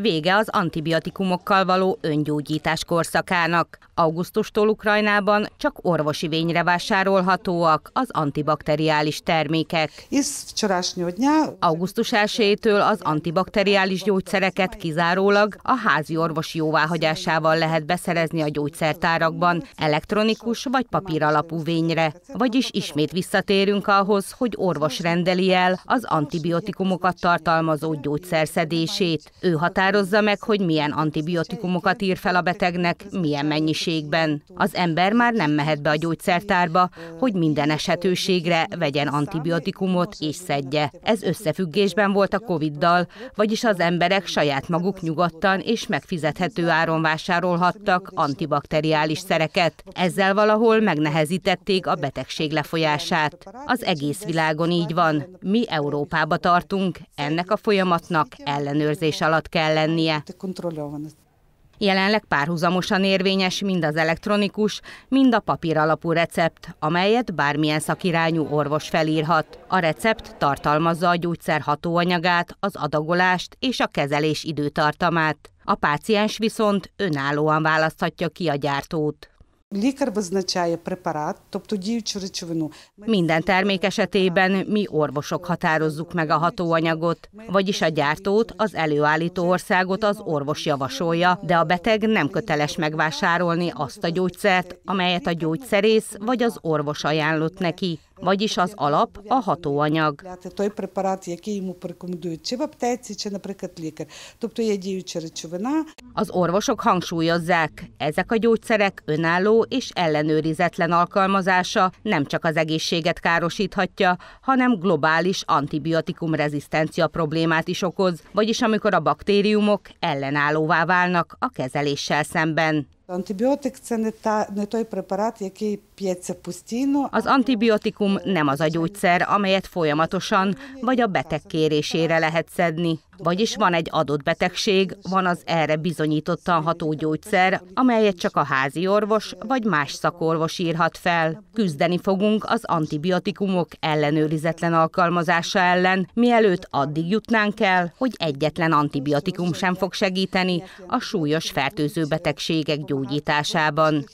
vége az antibiotikumokkal való öngyógyítás korszakának. Augusztustól Ukrajnában csak orvosi vényre vásárolhatóak az antibakteriális termékek. Augusztus 1-től az antibakteriális gyógyszereket kizárólag a házi orvos jóváhagyásával lehet beszerezni a gyógyszertárakban, elektronikus vagy papír alapú vényre. Vagyis ismét visszatérünk ahhoz, hogy orvos rendeli el az antibiotikumokat tartalmazó gyógyszerszedését. Ő határozza meg, hogy milyen antibiotikumokat ír fel a betegnek, milyen mennyiségben. Az ember már nem mehet be a gyógyszertárba, hogy minden esetőségre vegyen antibiotikumot és szedje. Ez összefüggésben volt a Covid-dal, vagyis az emberek saját maguk nyugodtan és megfizethető áron vásárolhattak antibakteriális szereket. Ezzel valahol megnehezítették a betegség lefolyását. Az egész világon így van. Mi Európába tartunk, ennek a folyamatnak ellenőrzés alatt kell lennie. Jelenleg párhuzamosan érvényes mind az elektronikus, mind a papír alapú recept, amelyet bármilyen szakirányú orvos felírhat. A recept tartalmazza a gyógyszer hatóanyagát, az adagolást és a kezelés időtartamát. A páciens viszont önállóan választhatja ki a gyártót. Лікар визначає препарат, тобто діючу речовину. Minden termék esetében mi orvosok határozzuk meg a hatóanyagot, vagyis a gyártót, az előállító országot az orvos javasolja, de a beteg nem köteles megvásárolni azt a gyógyszert, amelyet a gyógyszerész vagy az orvos ajánlott neki vagyis az alap a hatóanyag. Az orvosok hangsúlyozzák, ezek a gyógyszerek önálló és ellenőrizetlen alkalmazása nem csak az egészséget károsíthatja, hanem globális antibiotikum rezisztencia problémát is okoz, vagyis amikor a baktériumok ellenállóvá válnak a kezeléssel szemben. Антибіотик це не та не той препарат, який п'ється постійно. Az antibiotikum nem az a gyógyszer, amelyet folyamatosan vagy a beteg kérésére lehet szedni. Vagyis van egy adott betegség, van az erre bizonyítottan ható gyógyszer, amelyet csak a házi orvos vagy más szakorvos írhat fel. Küzdeni fogunk az antibiotikumok ellenőrizetlen alkalmazása ellen, mielőtt addig jutnánk el, hogy egyetlen antibiotikum sem fog segíteni a súlyos fertőző betegségek gyógyításában.